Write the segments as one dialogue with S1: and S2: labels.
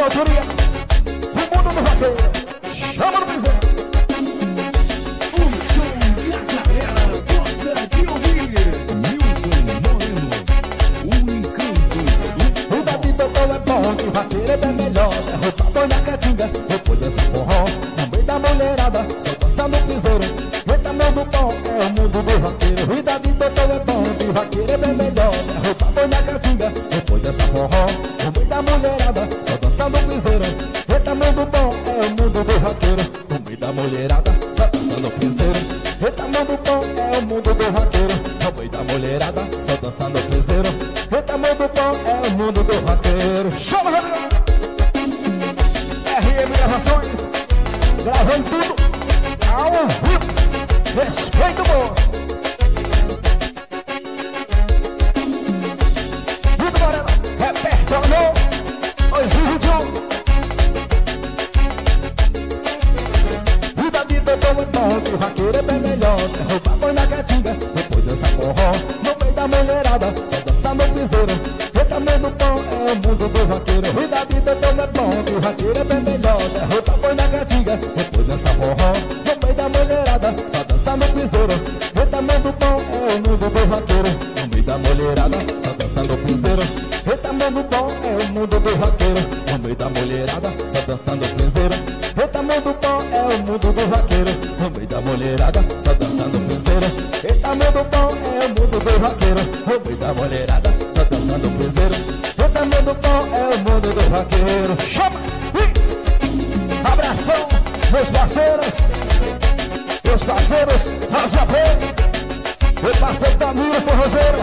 S1: de autoria. O do pão, é o mundo do vaqueiro. No meio da mulherada, só dança no piseiro. Eita, meu do pão, é o mundo do vaqueiro. Chama! RM Gravações, gravando tudo ao vivo. Respeito, moço. É o mundo do vaqueiro. No meio da mulherada, só dança no piseiro. Eita, meu do pão, é o mundo do vaqueiro. No meio da mulherada, só dança no piseiro. Eita, meu do pão, é o mundo do vaqueiro. No meio da mulherada, só dança no piseiro. Eita, meu do pão, é o mundo do vaqueiro. No meio da mulherada, só dança no piseiro. Eita, meu do pão, é o mundo do vaqueiro. Chama! Ih! Abração, meus parceiros. Meus parceiros, Rasapé. Meu parceiro da Mira Forrozeiro.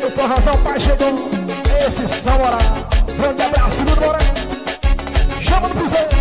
S1: E o Forrozão Pai chegou. Esse São Morá. Grande abraço, Milton Moreno. Chama no piseiro.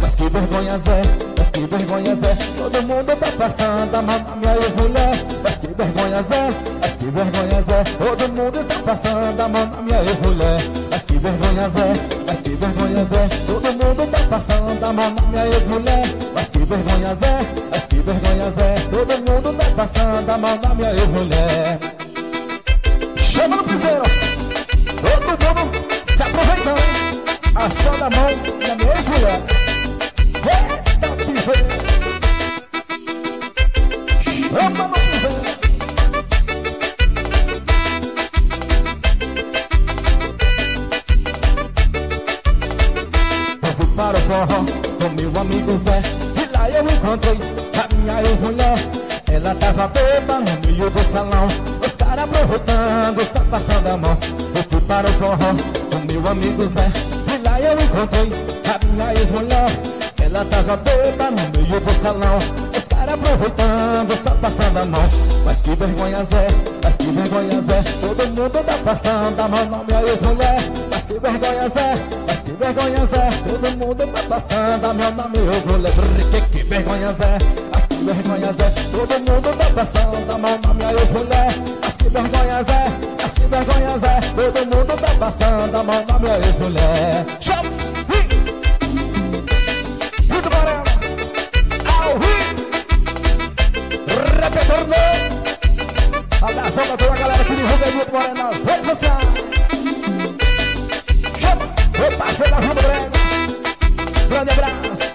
S1: Mas que vergonha Zé, mas que vergonha Zé. Todo mundo tá passando a mão na minha ex-mulher. Mas que vergonha Zé, mas que vergonha Zé. Todo mundo está passando a mão na minha ex-mulher. Mas que vergonha Zé, mas que vergonha Zé. Todo mundo tá passando a mão na minha ex-mulher. Mas que vergonha Zé, mas que vergonha Zé. Todo mundo tá passando a mão na minha ex-mulher. Chama no piseiro aproveitando Assando a mão na minha ex-mulher Eita piseiro Chama Eu fui para o forró com meu amigo Zé E lá eu encontrei a minha ex-mulher. Ela tava bêbada no meio do salão Os caras aproveitando, só passando a mão. Eu fui para o forró com meu amigo Zé encontrei. A minha ex-mulher Ela tava bêbada no meio do salão. Os caras aproveitando, só passando a mão. Mas que vergonha Zé, mas que vergonha Zé. Todo mundo tá passando a mão na minha ex-mulher Mas que vergonha Zé, mas que vergonha Zé. Todo mundo tá passando a mão na minha ex-mulher Que, que vergonha Zé, mas que vergonha Zé. Todo mundo tá passando a mão na minha ex-mulher Mas que vergonha Zé, mas que vergonha Zé. Todo mundo tá passando a mão na minha ex-mulher Abração pra toda a galera que divulga Milton Moreno nas redes sociais Chama, meu parceiro da Vida Brega Grande abraço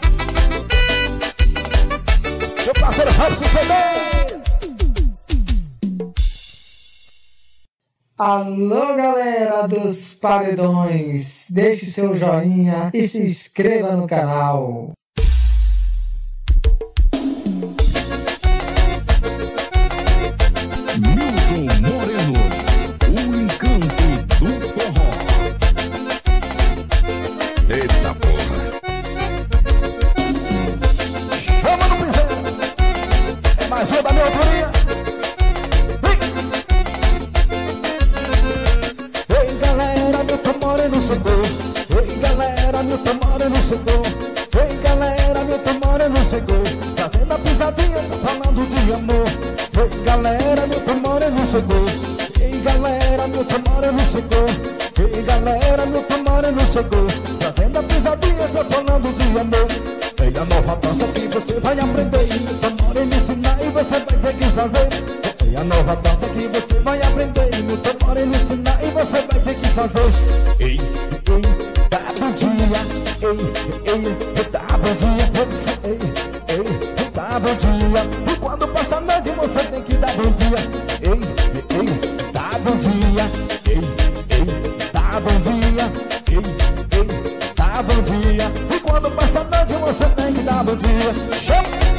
S1: Meu parceiro Robson Cedes
S2: Alô, galera dos paredões! Deixe seu joinha e se inscreva no canal.
S1: mais. Ei, galera, meu tamora é no secou. Ei, galera, meu tamora é no secou. Ei, galera, meu tamora é no secou. Fazendo a pisadinha, só falando de amor. Ei, galera, meu tamora no secou. Ei, galera, meu tamora no secou. Ei, galera, meu tamora no secou. Fazendo a pisadinha, só falando de amor. Pega a nova dança que você vai aprender fazer. Ei a nova dança que você vai aprender. Milton Moreno ensinar e você vai ter que fazer. Ei, ei tá bom dia, ei, ei, tá bom dia, você, ei, ei, tá bom dia. E quando passa a noite você tem que dar bom dia, ei, ei, tá bom dia, ei, ei, tá bom dia, ei, ei, tá bom dia. E quando passa a noite você tem que dar bom dia. Chama,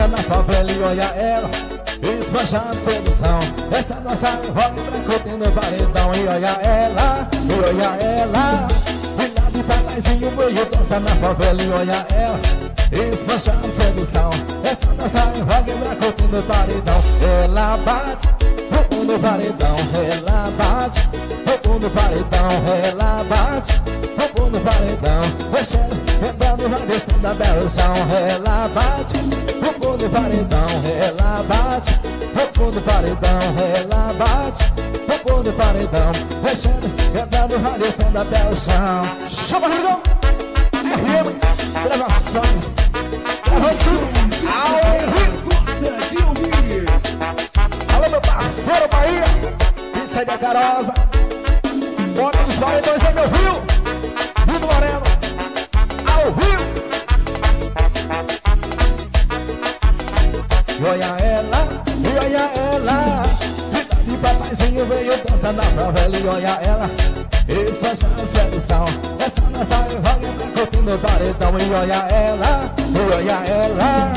S1: dançar na favela E olha ela, esbanjando sedução. Essa nossa roda branco tem no paredão E olha ela, e olha ela. Vida de papaizinho veio dançar na favela E olha ela, esbanjando sedução. Essa nossa roda branco tem no paredão. Ela bate, no paredão. Ela bate, o no paredão Ela bate, o no paredão Mexendo, lembrando, vai descendo até o chão Ela bate, o no paredão Ela bate, o no paredão Ela bate, o no paredão Mexendo, lembrando, vai descendo até o chão Chama, Ridão! RM, gravações. Gravando tudo ao. Alô, meu parceiro Bahia, de Bota dos paredões é meu viu? Lindo Moreno, ao vivo. E olha ela, e olha ela. Vida de papaizinho veio dançar na favela. E olha ela, isso é chama sedução. Essa nossa vaga pra curtindo o paredão. E olha ela, e olha ela.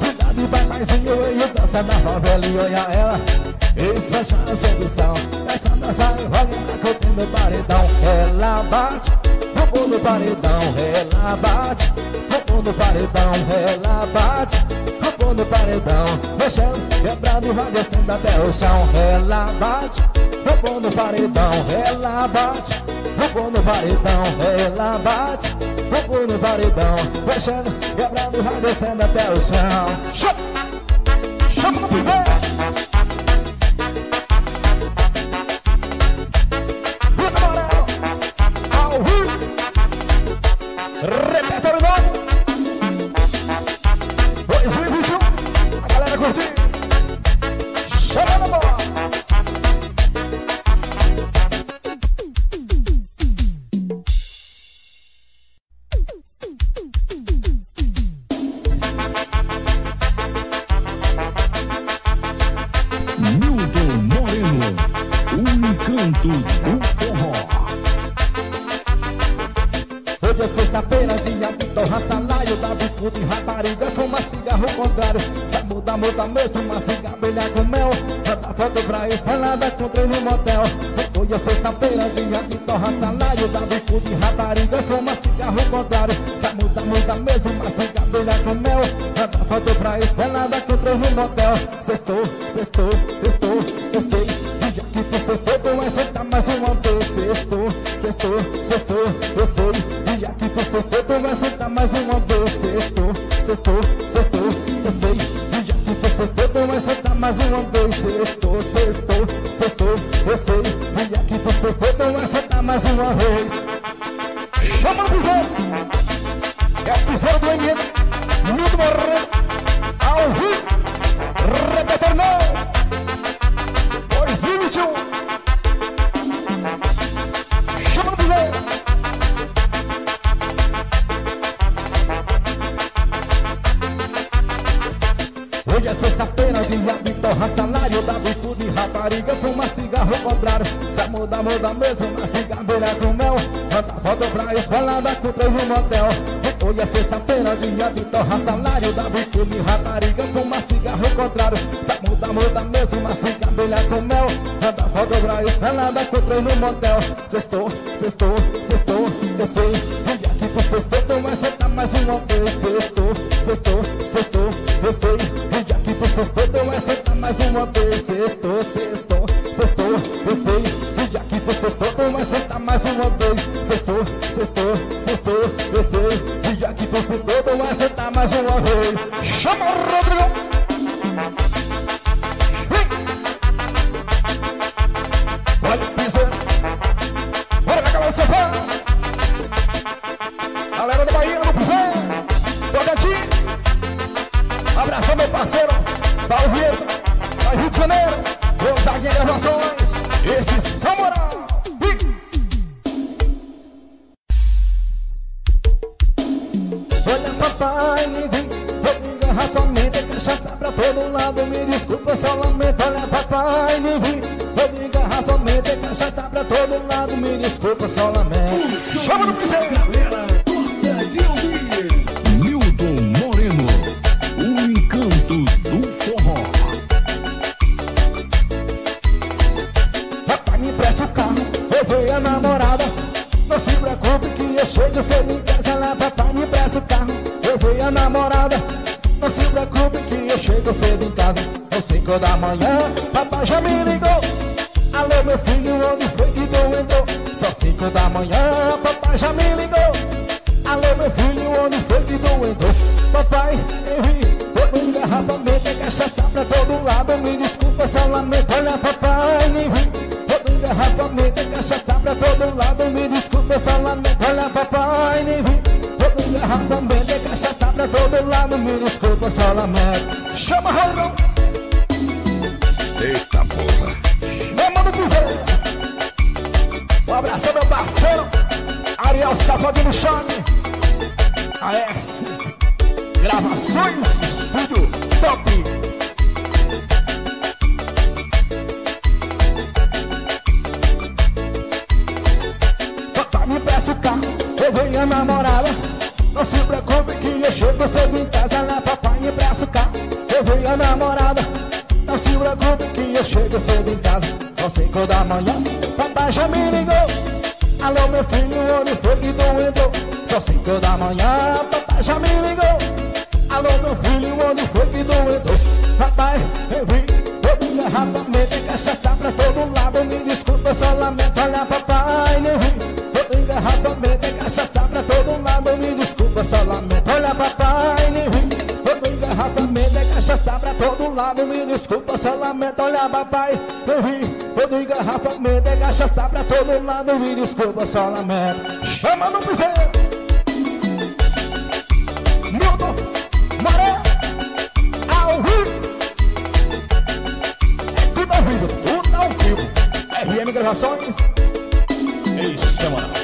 S1: Vida de papaizinho veio dançar na favela. E olha ela. Isso é chama sedução Essa nossa vaga paredão Ela bate, roubou no paredão Ela bate, roubou no paredão Mexendo, quebrando vai descendo até o chão Ela bate, roubou no paredão Ela bate, roubou no paredão Ela bate, roubou no paredão Mexendo, quebrando vai descendo até o chão. Chama, chama no piseiro
S3: encanto do forró.
S1: Hoje é sexta-feira, dia de torra salário Da bicuda e rapariga, fuma cigarro contrário. Só muda, muda mesmo, uma cigarrilha com mel. Manda foto pra espalhada três no motel. Hoje é sexta-feira, dia de torra salário Da bicuda e rapariga, fuma cigarro contrário. Só muda, muda mesmo, uma cigarrilha com mel. Manda foto pra espalhada três no motel. Sextou, sextou, sextou, eu sei Tu sextou, tu vai sentar mais uma vez Sextou, sextou, sextou, eu sei. Dia que tu sextou, mais uma vez Sextou, sextou, sextou, eu sei. Dia que tu sextou, mais uma vez Sextou, sextou, sextou, eu sei. Dia que tu sextou, tu vai sentar mais uma vez. Chama o piseiro É o piseiro do MM Nildo Moreno Ao vivo. Retornou rapariga, fuma cigarro ao contrário. Se muda, muda mesmo, na cigarreira com mel. Manda foto pra espalhada com três no motel. Hoje é sexta-feira, dia de torra salário Da de rapariga, fuma cigarro ao contrário. Se muda, muda mesmo, na cigarreira com mel. Manda foto pra espalhada com três no motel. Sextou, sextou, sextou, eu sei. Dia que tu sextou, tu vai sentar mais uma vez Sextou, sextou, sextou, eu sei Que tu sextou, vai sentar mais uma vez Sextou, sextou, sextou, eu sei Dia que tu sextou, tu vai sentar mais uma vez Sextou, sextou, sextou, eu sei Dia que tu sextou, tu vai sentar mais uma vez Chama o Rodrigo! Olha papai, me vi Todo engarrafamento, é cachaça pra todo lado. Me desculpa, só lamento. Olha papai, me vi Todo engarrafamento, é cachaça pra todo lado. Me desculpa, só lamento. Chama no piseiro
S3: Galera gosta de ouvir.
S1: Da manhã, papai já me ligou. Alô meu filho, onde foi que tu entrou? Só cinco da manhã, papai já me ligou. Alô meu filho, onde foi que tu? Papai, eu vi todo engarrafamento, é cachaça pra todo lado. Me desculpa, só lamento, olha papai, eu vi Todo engarrafamento, é cachaça pra todo lado. Me desculpa, só lamento, olha papai, eu vi Todo engarrafamento, é cachaça pra todo lado. Me desculpa, só lamento. Chama Raulão,
S3: Eita porra.
S1: chama no piseiro Um abraço, meu parceiro. Ariel Safadinho Chame. AS Gravações Estúdio Top Só cinco da manhã, papai já me ligou. Alô meu filho, onde foi que tu entrou? Papai, eu vi todo engarrafamento e cachaça pra todo lado. Me desculpa, só lamento, olha papai, eu vi Todo engarrafamento e cachaça pra todo lado. Me desculpa, só lamento, olha papai, eu vi Todo engarrafamento é cachaça pra todo lado. Me desculpa, só lamento, olha papai, eu vi Todo engarrafamento é cachaça pra todo lado. Me desculpa, só lamento. Chama no piseiro RM Gravações Isso,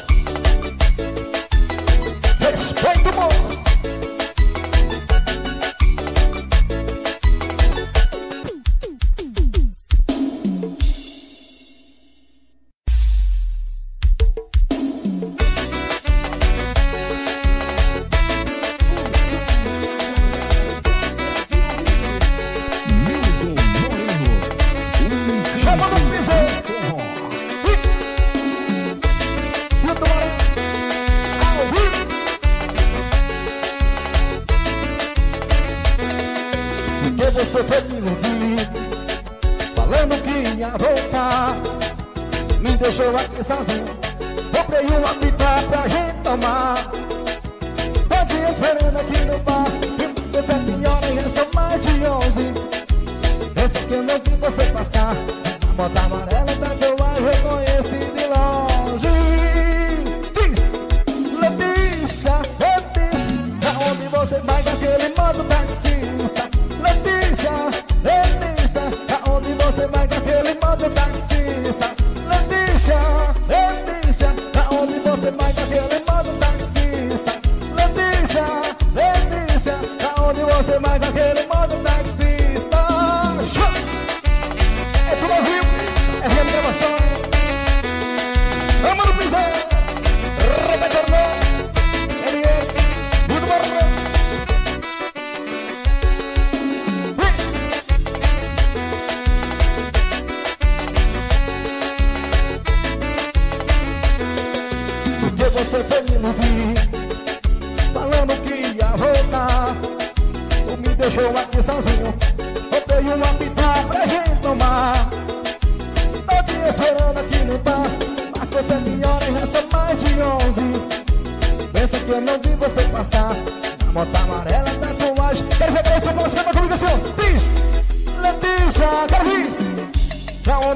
S1: Você foi me iludir Falando que ia voltar. Me deixou aqui sozinho Comprei uma pipa pra gente tomar. Tô te esperando aqui no bar 37 horas já são mais de 11 Pensa que eu não vi você passar A bota amarela da que eu a reconheci de longe. Diz, Letícia, Letícia Aonde você vai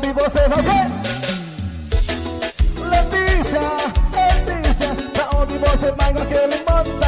S1: E você vai ver. Letícia, Letícia Pra onde você vai com aquele montão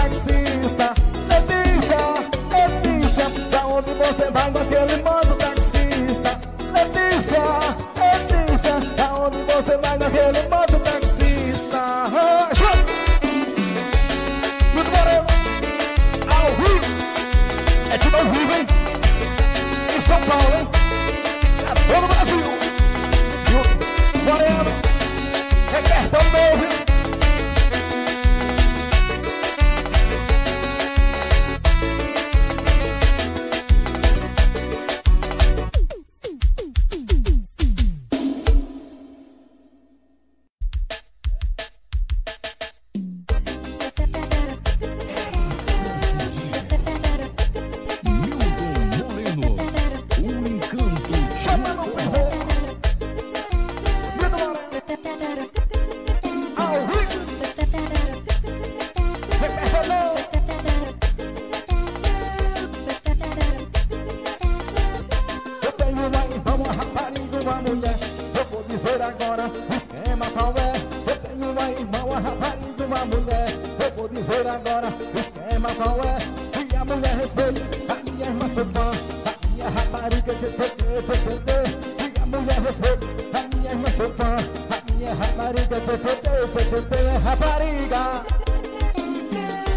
S1: Mariga, te te te te te te rapariga,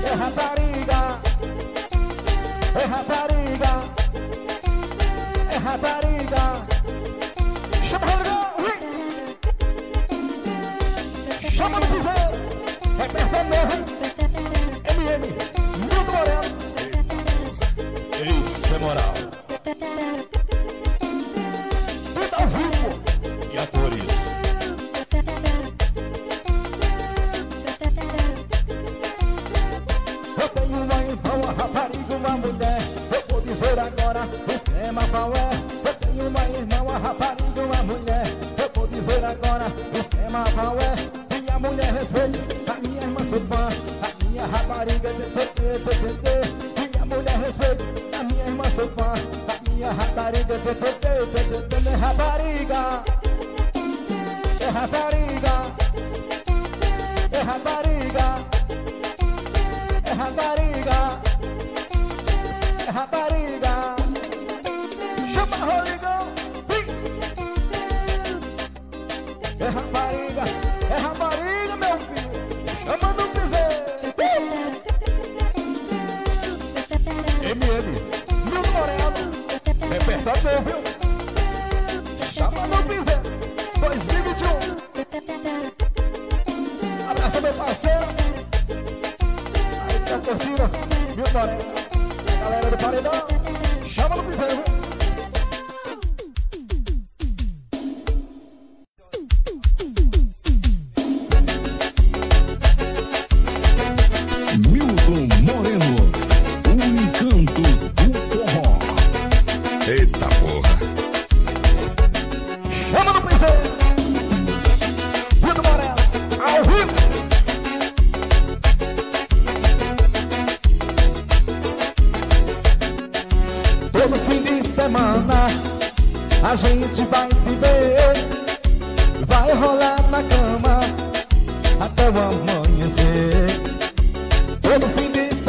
S1: é rapariga, é rapariga, é rapariga. Chama o chama no é perto mesmo, MM, Nildo Moreno.
S4: Isso é moral.
S1: تسبل أني ما صبا. أني هباريك تت تت تت أني مولا هسبل أني ما صبا. أني هباريك تت تت تت تت. هباريك هباريك هباريك هباريك curtindo, viu, Tony? Galera do Paredão, chama no piseiro, viu?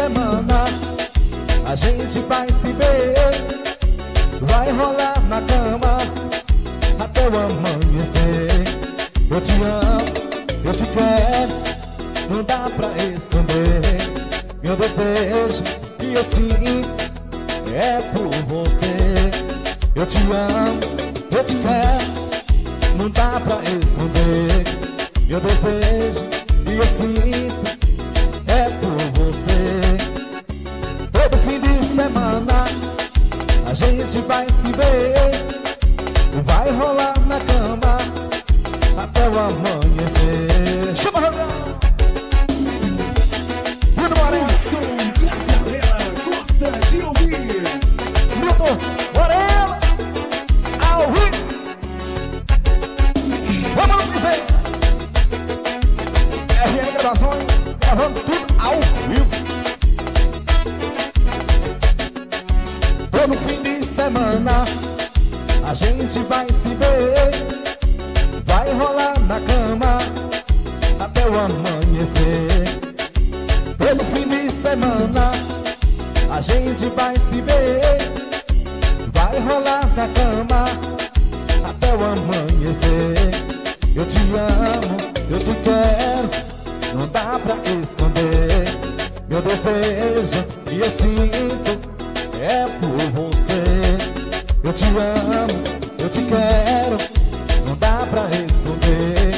S1: Semana a gente vai se ver, vai rolar na cama até o amanhecer. Eu te amo, eu te quero, não dá pra esconder meu desejo que eu sinto é por você. Eu te amo, eu te quero, não dá pra esconder. Meu desejo e eu sinto gente vai se ver, vai rolar na cama até o amanhecer. É por você. Eu te amo eu te quero, não dá pra esconder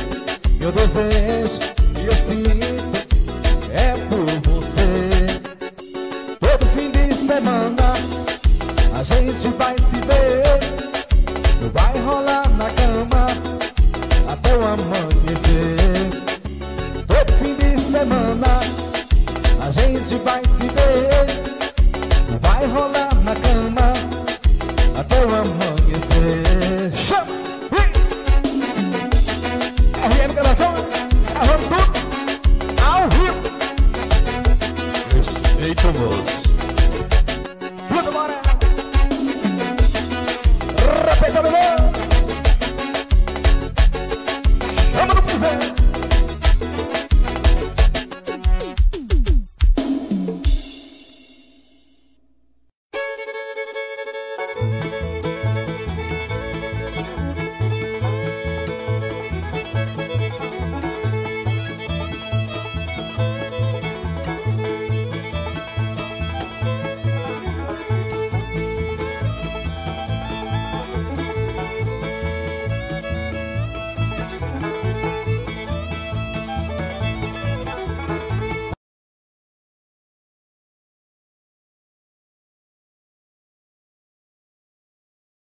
S1: Meu desejo